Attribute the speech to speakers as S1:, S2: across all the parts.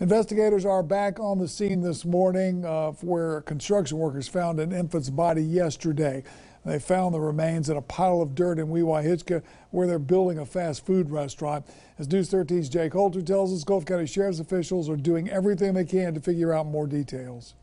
S1: Investigators are back on the scene this morning uh, where construction workers found an infant's body yesterday. They found the remains in a pile of dirt in Wewahitchka where they're building a fast food restaurant. As News 13's Jake Holter tells us, Gulf County Sheriff's officials are doing everything they can to figure out more details.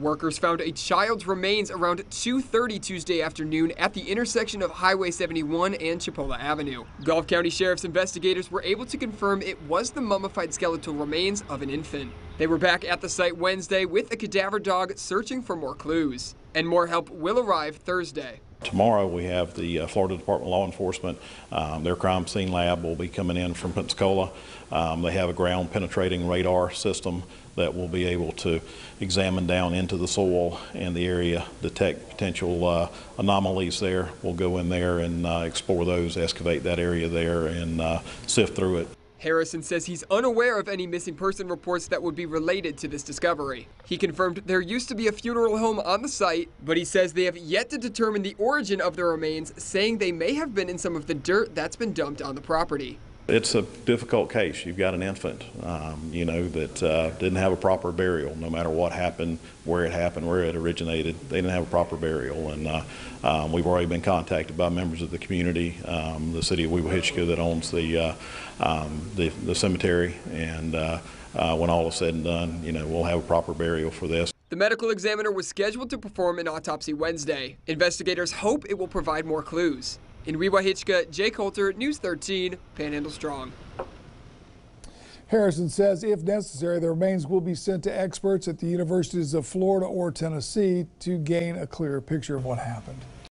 S2: Workers found a child's remains around 2.30 Tuesday afternoon at the intersection of Highway 71 and Chipola Avenue. Gulf County Sheriff's investigators were able to confirm it was the mummified skeletal remains of an infant. They were back at the site Wednesday with a cadaver dog searching for more clues. And more help will arrive Thursday.
S3: Tomorrow we have the uh, Florida Department of Law Enforcement. Um, their crime scene lab will be coming in from Pensacola. Um, they have a ground penetrating radar system that will be able to examine down into the soil and the area, detect potential uh, anomalies there. We'll go in there and uh, explore those, excavate that area there, and uh, sift through it.
S2: Harrison says he's unaware of any missing person reports that would be related to this discovery. He confirmed there used to be a funeral home on the site, but he says they have yet to determine the origin of the remains, saying they may have been in some of the dirt that's been dumped on the property.
S3: It's a difficult case. You've got an infant, um, you know, that uh, didn't have a proper burial. No matter what happened, where it happened, where it originated, they didn't have a proper burial. And uh, um, we've already been contacted by members of the community, um, the city of Wewahitchka that owns the, uh, um, the, the cemetery. And uh, uh, when all is said and done, you know, we'll have a proper burial for this.
S2: The medical examiner was scheduled to perform an autopsy Wednesday. Investigators hope it will provide more clues. In Wewahitchka, Jay Holter, News 13, Panhandle Strong.
S1: Harrison says if necessary, the remains will be sent to experts at the universities of Florida or Tennessee to gain a clearer picture of what happened.